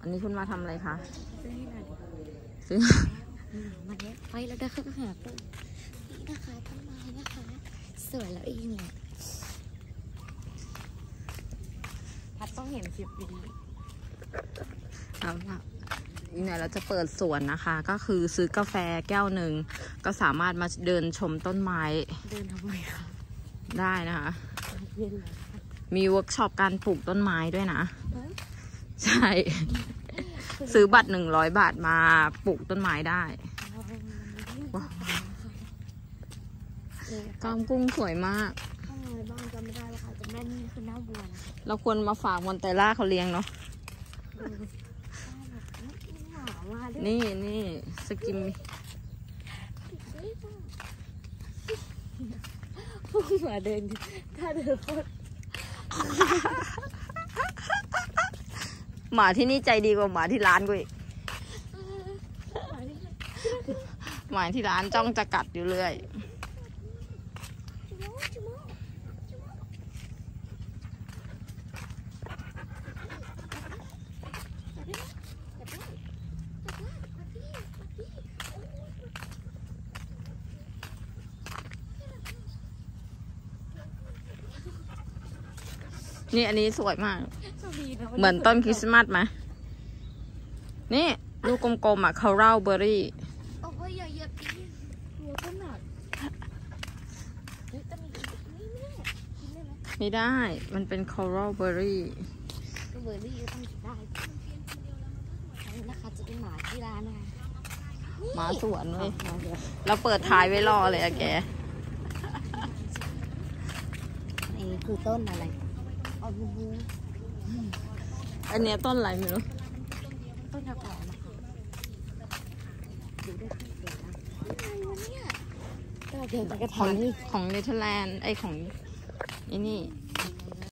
อันนี้คุณมาทำอะไรคะซื้อให้หน่อยดิซื้ออืมมาเนี้ยไปแล้วเดินเข้าหาต้นนี่นะคะต้นไม้นะคะ สวยแล้วเองเนี่ยพัดต้องเห็นคลิปนี้แล้วแบบอีกหน่อยเราจะเปิดสวนนะคะ ก็คือซื้อกาแฟแก้วหนึ่ง ก็สามารถมาเดินชมต้นไม้ เดินทำไมคะได้นะคะเย็นเหรอมีเวิร์กช็อปการปลูกต้นไม้ด้วยนะฮะ ใช่ ซื้อบัตรหนึ่งร้อยบาทมาปลูกต้นไม้ได้ว้าวเนี่ยกามกุ้งสวยมากข้างในบ้านจำไม่ได้แล้วค่ะจำได้นี่คือหน้าบัวนะคะเราควรมาฝากมอนเตล่าเขาเลี้ยงเนาะเออได้แบบนี่หมามาด้วยนี่นี่สกิมพวกหมาเดินถ้าเดินโคตร หมาที่นี่ใจดีกว่าหมาที่ร้านกูอีก หมาที่ร้านจ้องจะกัดอยู่เรื่อย จิโม่จิโม่จิโม่ นี่อันนี้สวยมากสวัสดีะเหมือนต้นคริสต์มาสไหมนี่ลูกกลมๆอะคาราเบอรี่โอ้ยอย่าเหยียบอีกหัวก็หนักเฮ้ยจะมีอีกนี่แม่กินได้ไหมไม่ได้ มันเป็นคาราเบอรี่ก็เบอร์รี่ก็ต้องกินได้อันนี้นะคะจะเป็นหมาที่ร้านนะคะหมาสวนเลยมาเดี๋ยวเราเปิดท้ายไว้รอเลยอะแกนี่คือต้นอะไรเอา บูบูอันเนี้ยต้นอะไรไม่รู้ต้นกระป๋องนะคะดูได้ที่เดียวนะอะไรวะเนี่ยก็เดี๋ยวจะกระของถางนี่ของเนเธอร์แลนด์ไอของไอ้นี่